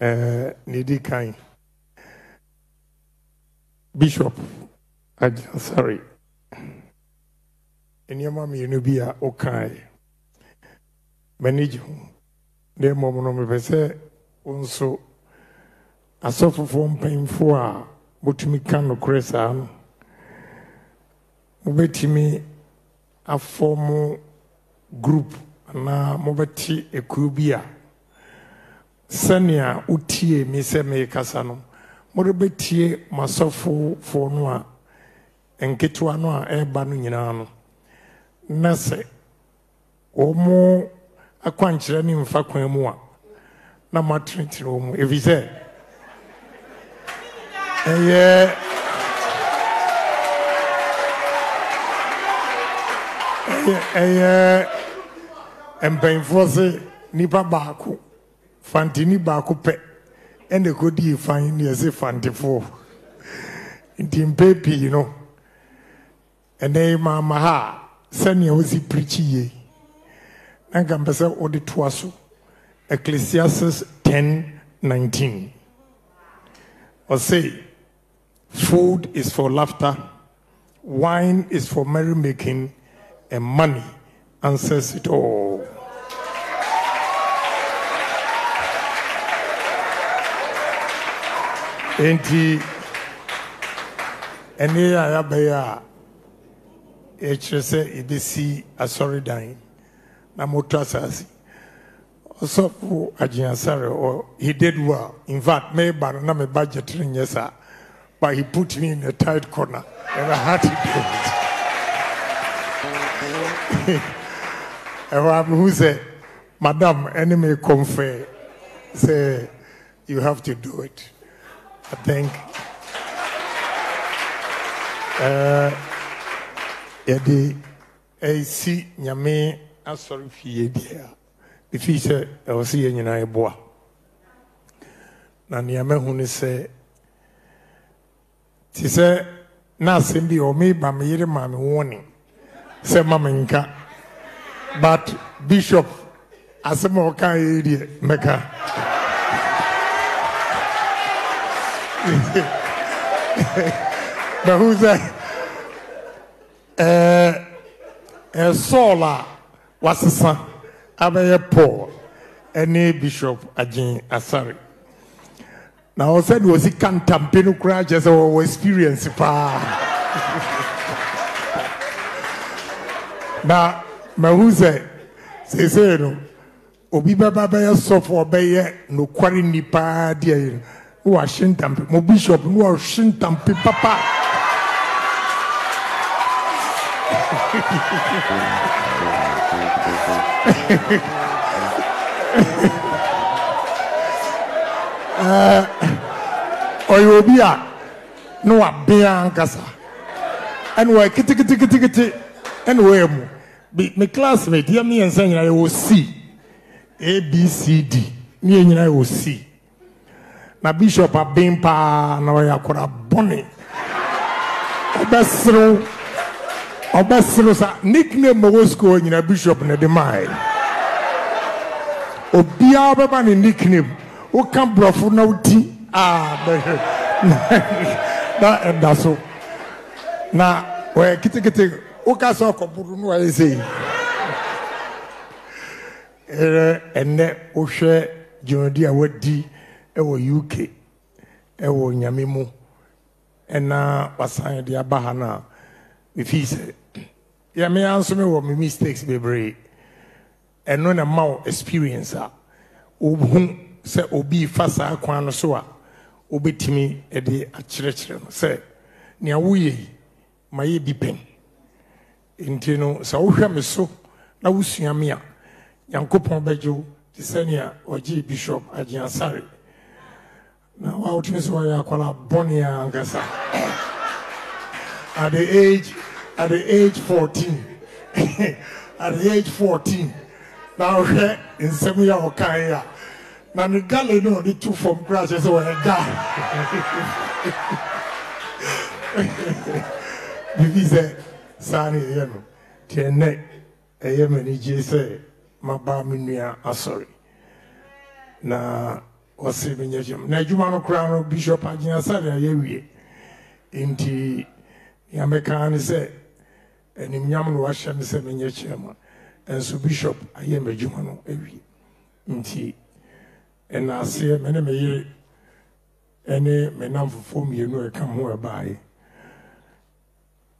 ɛɛ ne di kan bishop agyasare nneɛma mmienu bi a ɔkae m'ani gye ho na mmom no mepɛ sɛ wo nso asɔfofoɔ mpanyimfoɔ a motumi ka nokorɛ saa no. Mobɛtumi afɔ mo group anaa mobɛte ekuo bi a sɛnea wotie me sɛ merekasa no mode bɛtie masɔfofoɔ no a nketewa no a ɛreba no nyinaa no. Na sɛ wɔn akwankyerɛ ne mfa kwan mu a na moatenetene wɔ mu. Ɛfiri sɛ ɛyɛ ɛyɛ mpanyinfoɔ sɛ nipa baako. Fantini baako pɛ ɛna ɛkɔdii fan ne yɛsɛ fantefoɔ nti mpɛ pii no ɛnɛ maama ha sɛnea wosi pirikyi yie. Na nka mpɛ sɛ wode toa so ecclesiastes 10 19 ɔse food is for laughter wine is for merrymaking and money answers it all. Enti ɛne a yɛabɛyɛ a yɛkyerɛ sɛ yɛbɛsi asɔredan na moto asase. Ɔsɔfo Agyin-Asare or he did well. In fact meba no na me budget no nyɛ saa. But he put me in a tight corner. And I had to do it. ɛhɔ a mehu sɛ madam ɛne me kɔmfɛ. Sɛ you have to do it i think uh, yɛde ɛsi nyame asɔre fie deɛ a ɛfii sɛ ɛwɔ sɛ yɛ nyinaa ɛboa. Na nea mahu ne sɛ te sɛ na me yere me wone sɛ ma me nka. But bishop asɛm a ɔka yɛ deɛ mɛka mahu sɛ ɛɛ ɛsɔɔl a wasesa. Abɛyɛ paul. Ɛne bishop agyen asare. Na ɔsɛ de ɔsi ka ntampe no koraa kyerɛ sɛ wɔwɔ experience paa. Na mahu sɛ seesei no obi bɛba bɛyɛ sɔfo ɔbɛyɛ nokware nnipa deɛ yi no. Wahye ntampe mo bishop na wahye ntampe papa. Ɔyɛ obi a na wabea ankasa. Ɛna wɔyɛ keteketekete ɛna wɔyɛ mu bi me classmate yɛ mmiɛnsa nyinaa yɛwɔ c abcd ne yɛ nyinaa yɛwɔ c na bishop aben paa na ɔyɛ akɔda bɔne ɔbɛserew ɔbɛserew sa nickname wɔ school nyinaa bishop na de maaɛ obiara bɛba ne nickname woka borɔfo na woti a bɛhwɛ na ɛda so. Na wɔyɛ ketekete woka sɛ ɔkɔboro no wayɛ sɛ ɛnɛ wohwɛ dwumadi a wadi ɛwɔ uk ɛwɔ nyame mu. Ɛna wasan de aba ha no a mefii sɛ yɛmea nso mewɔ me mistakes bebree. Ɛno na ma wo experience a wohu sɛ obi fa saa kwan no so a wobɛtumi de akyerɛkyerɛ no. Sɛ nea woyɛ ma yɛ bi pɛn. Nti no sɛ wohwɛ me so na wosua me a nyankopɔn bɛgye wo te sɛnea ɔgye bishop agyeasare na wawotumi sɛ wɔyɛ akwala bɔne a ankasa at the age at the age 14 at the age 14 na wohwɛ nsɛm yi a ɔkaeɛ a na ne gale no ɔde tu fam koraa kyerɛ sɛ wɔyɛ ga biribi sɛ saa ne ɛyɛ no nti ɛnɛ ɛyɛ m'anigye sɛ maba me na ɔse menyɛ kyɛm na adwuma no koraa no bishop agyina sare a yɛawie nti nea mɛka ne sɛ animnyam na wahyɛ me sɛ menyɛ kyerɛma ɛnso bishop ayɛ m'adwuma no awie. Nti ɛna aseɛ me ne me yere ɛne me namfofoɔ mmienu a ɛka ho ɛbaeɛ.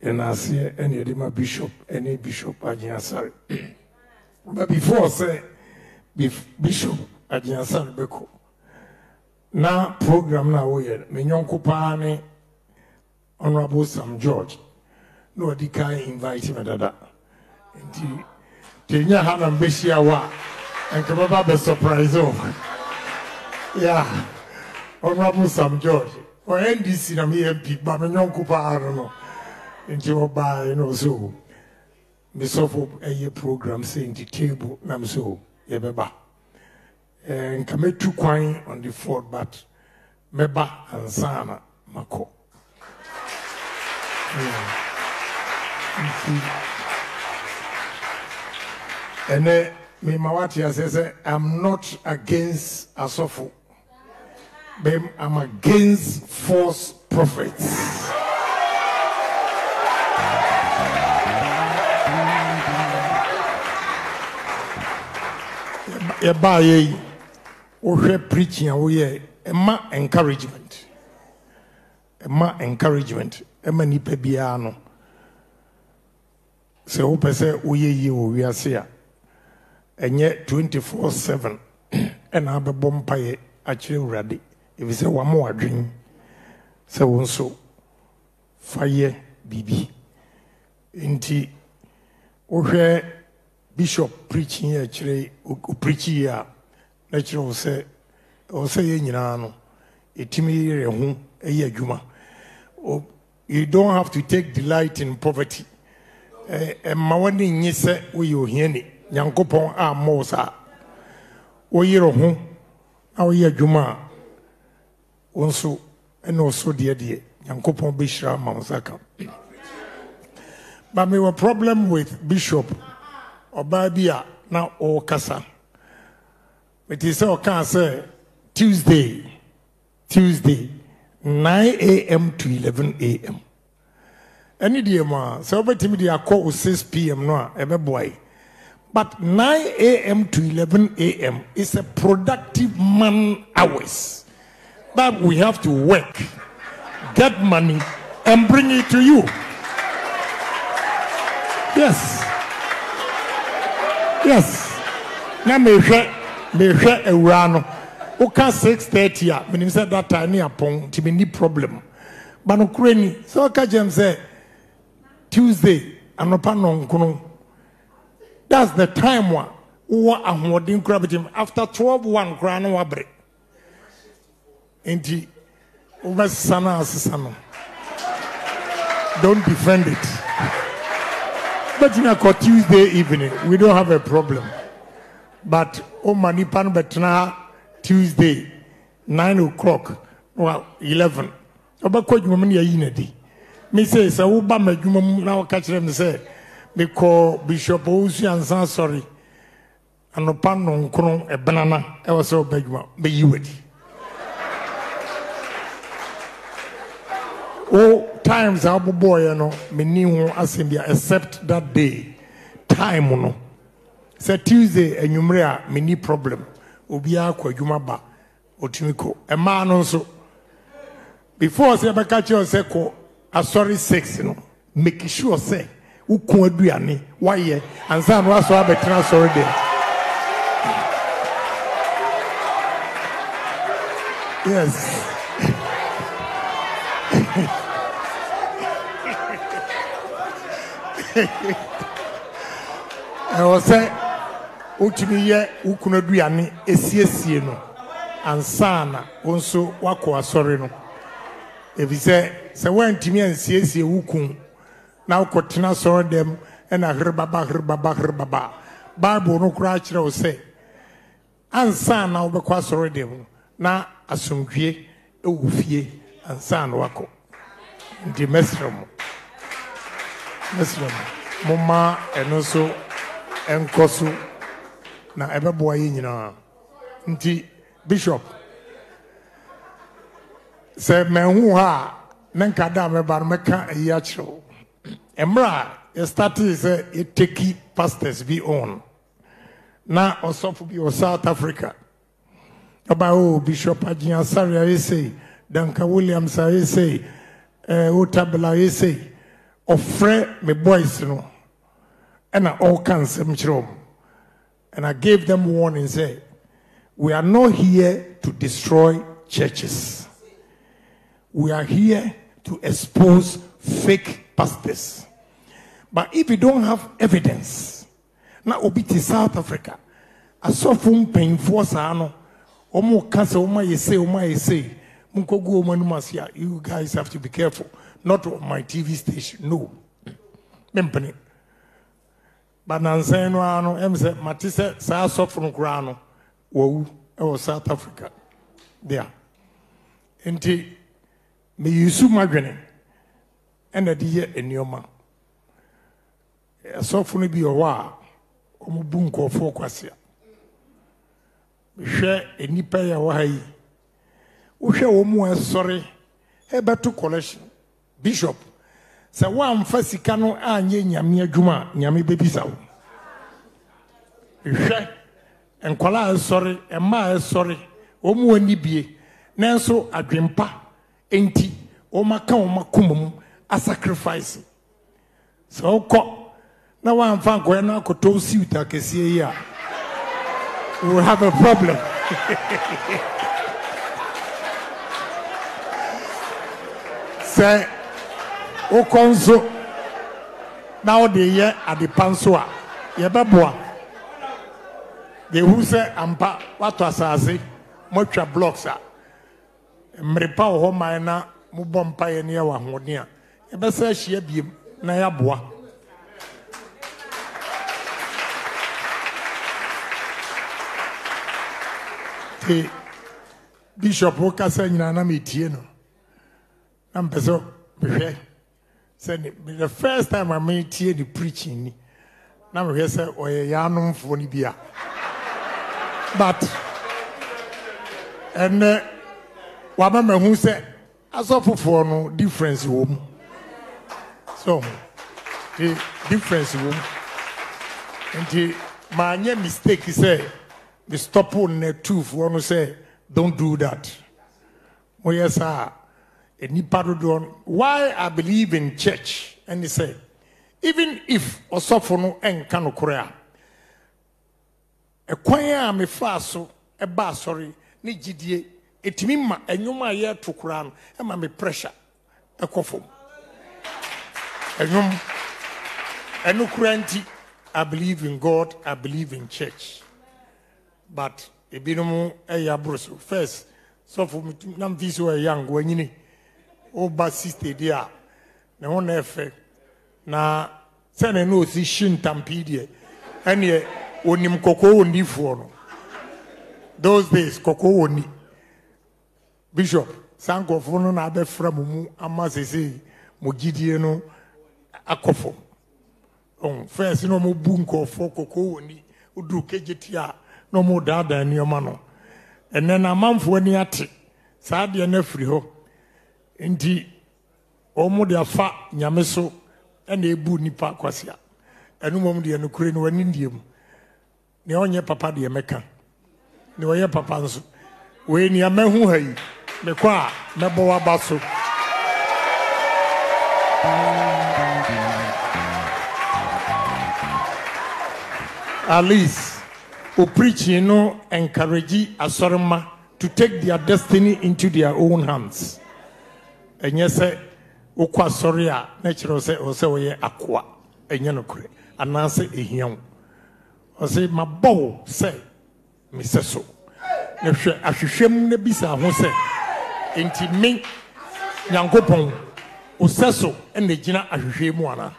Ɛna aseɛ ɛne yɛde ma bishop ɛne bishop agyeasare but before sɛ bishop agyeasare bɛkɔ na program no a woyɛ no me nyɔnko paa ne honorable sam george na ɔde kan invite me dada. Nti tɛnya ha na mbɛhyia wo a ɛnka bɛba bɛ surprise o yeah honorable sam george ɔyɛ ndc na meyɛ mp ba me nyɔnko paa no no. Nti ɔbaeɛ na ɔsɛ mesɔfo ɛyɛ program sɛ nti table na m sɛ yɛbɛba nka mɛtu kwan on the fourth but mɛba ansa na makɔ. Ɛnɛ mema wate asɛ sɛ i'm not against asɔfo. But i'm against false prophets. Yɛbaayɛ yi wohwɛ preaching a woyɛ ɛma encouragement. Ɛma encouragement. Ɛma nipa biara no. Sɛ wopɛ sɛ woyɛ yie wɔ wiase a ɛnyɛ 24 7 ɛna abɛbɔ mpayɛ akyerɛ awurade. Ɛfiri sɛ wama wadwen sɛ wo nso fa yɛ biribi. Nti wohwɛ bishop preaching yɛ kyerɛ opreachi yi a na kyerɛ wo sɛ ɛwɔ sɛ yɛ nyinaa no ɛtumi yɛ ho ɛyɛ adwuma. You don't have to take delight in poverty. Ɛ- ɛmma w'ani nye sɛ woyɛ ohiani. Nyankopɔn ammɔ wo saa. Woyere ho na woyɛ adwuma a wo nso ɛne ɔso deɛ deɛ nyankopɔn bɛhyira ama wo nsa ka but mewɔ problem with bishop ɔbaa bi a na ɔrekasa. Mete sɛ ɔkaa sɛ tuesday. Tuesday 9 am to 11 am ɛne deɛ mu a sɛ wobɛtumi de akɔ wo 6 pm no a yi. But 9 am to 11 am is a productive man hours. That we have to work. Get money. And bring it to you. Yes. Yes. Na mehwɛ mehwɛ awura no. Woka 630 a menim sɛ data ne apɔn nti menni problem. Ba nokorɛ ni sɛ woka kyɛm sɛ tuesday anɔpa nɔnkono. That's the time a wowɔ ahoɔden kora bɛgyem after 12 1 koraa no wabere nti wobɛsesa no asesa no. Don't defend it. Bɛtumi akɔ tuesday evening. We don't have a problem but woma nipa no tuesday 9 o'clock well 11 ɔbɛkɔ adwuma mu ne ayi no adi me sɛ woba ma adwuma mu na woka kyerɛ me sɛ mekɔ bishop ɔwɔsu ansa sɔre anɔpa nɔnkrono ɛbenana ɛwɔ sɛ ɔba adwuma bɛyi wadi wo times a wobobɔɔeɛ no menni ho asɛm bia except that day time no sɛ tuesday anwummerɛ a menni problem. Obiara kɔ adwuma ba ɔtumi kɔ ɛmaa no nso before sɛ yɛbɛka kyerɛ sɛ kɔ asɔre six no make sure sɛ woko aduane woayɛ ansa na woasɔ abɛtena asɔre dɛm yes. Eh, Ɛwɔ sɛ wotumi yɛ wo kunu aduane esiesie no ansa wo nso woakɔ asɔre no. Ɛfiri sɛ woantumi ansiesie wo kun na wokɔtena asɔre dɛm ɛna herebaba herebaba herebaba bible no koraa kyerɛ wo sɛ ansa wobɛkɔ asɔre dɛm na asomdwie ɛwɔ fie ansa na woakɔ. Nti mɛsrɛ mo. Mɛsrɛ mo. Momma ɛno nso ɛnkɔ so. Na ɛbɛboa yɛ nyinaa. Nti bishop sɛ mahu ha a ne nka da a mɛba no mɛka ayi akyerɛ wo. Mmerɛ a yɛstartee sɛ yɛteki pastors bi on. Na ɔsɔfo bi wɔ south africa. Ɔba o bishop agyina sare ayɛ sei danka williams ayɛ sei eh, otabela ayɛ sei ɔfrɛ me boys no. Ɛna ɔreka nsɛm kyerɛ wɔn and i gave them warning say we are not here to destroy churches. We are here to expose fake pastors. But if you don't have evidence na obi te south africa asɔfo mpanyinfoɔ saa no wɔn ka sɛ wɔn ayɛ sei wɔn ayɛ sei. Mo nkɔgu wɔn you guys have to be careful. Not on my tv station no. Mempene but nansan no ara no ɛm sɛ mate sɛ saa asɔfo no koraa no wɔwu ɛwɔ south africa. There nti meyisu madwene ɛna de yɛ nneɛma asɔfo no bi wɔ hɔ a wɔn bu nkɔɔfoɔ kwasia hwɛ nnipa a wɔ ha yi. Wohwɛ wɔn mu ɛsɔre ɛbɛto collection. Bishop sɛ woamfa sika no anyɛ nyame adwuma a nyame bɛbisa wo. Hwɛ nkwadaa a ɛsɔre mmaa a ɛsɔre wɔn mu ani bie. Nanso adwempa nti wɔn aka wɔn akoma mu asacrifice sɛ wokɔ na woamfa nkɔyɛ no akɔtɔ suit akɛseɛ yi a we will have a problem. Sɛ wokɔ nso. Na wode yɛ adepa nso a yɛbɛboa. Yɛhu sɛ ampa woatɔ asase moatwa blocks a mmerepa wɔ hɔ man na mobɔ mpaeɛ no yɛwɔ ahoɔden a yɛbɛsɛ ahyia biem na yɛaboa. Te bishop wokasa nyinaa na metie no na mpɛ sɛ mehwɛ sɛ the first time a metie ne preaching ni na mehwɛ sɛ ɔyɛ yɛanomfoɔ no bi a. But ɛnɛ wama mahu sɛ asɔfofoɔ no difference wɔ mu. So the difference wɔ mu. Nti maanyɛ mistake sɛ stop ne tufoɔ no sɛ don't do that. Moyɛ saa a nipa why i believe in church? Ɛne sɛ even if ɔsɔfo no ɛnka no korɛ a ɛkwan a mefaa so ɛba asɔre ne gyidie ɛtumi ma ɛnwom a yɛreto koraa no ɛma me pressure ɛkɔ fam. Ɛnwom. Ɛno koraa nti i believe in god i believe in church. But ebinom ɛyɛ aboro so first sɔfo nam fi so ɛyɛ ango anyini ɔba sista di a ne ho na ɛfɛ na sɛnɛ na osi hyi ntampi deɛ ɛneɛ onim kɔkɔɔ wɔ those days kɔkɔɔ bishop saa no na abɛfra mo mu ama sese mo gyidie no akɔ fam ɔn first na bu nkɔfoɔ kɔkɔɔ wɔ ni a na wɔn daadaa nneɛma no. Ɛnɛ na amanfoɔ ani ate saa adeɛ no afiri hɔ nti wɔn de afa nyame so ɛna ebu nipa kwasia. Ɛnum wɔn deɛ no kure no wɔn ani mu. Nea ɔnyɛ papa deɛ mɛka nea ɔyɛ papa nso. Wei nea mɛho ha yi. Mekɔ a mɛbɔ waba so. at least o preaching no encourage asɔrima to take their destiny into their own hands ɛnyɛ sɛ wokɔ asɔre a na kyerɛ sɛ ɔsɛ wɔyɛ akoa ɛnyɛ no korɛ anaasɛ ehia wo ɔsɛ mabɔ wo sɛ mesɛ so na hwɛ ahwehwɛm na bisa ho sɛ nti me nyankopɔn osɛ so ɛna gyina ahwehwɛ mu ana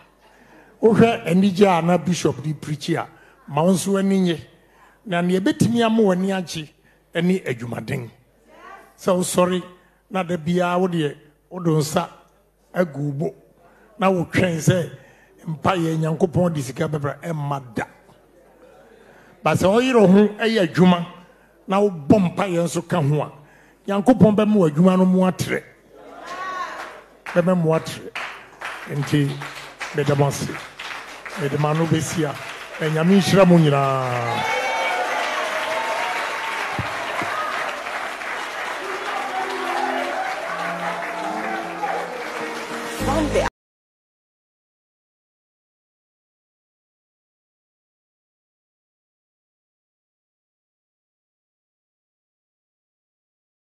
wohwɛ anigye a na bishop de preachi a ma wo nso ani nye na nea ɛbɛtumi ama w'ani agye ne adwumaden sɛ wosɔre na da biara wodeɛ wode nsa agu bo na wotwɛn sɛ mpayɛ nyankopɔn de sika bɛbra ɛmma da. Ba sɛ ɔyerɛ ho ɛyɛ adwuma na wobɔ mpayɛ nso ka ho a nyankopɔn bɛma w'adwuma no mu atrɛ. Bɛmɛ mmoa tere nti mede mo ase. Mede ma no bɛsi a ɛnyame nhyira mu nyinaa.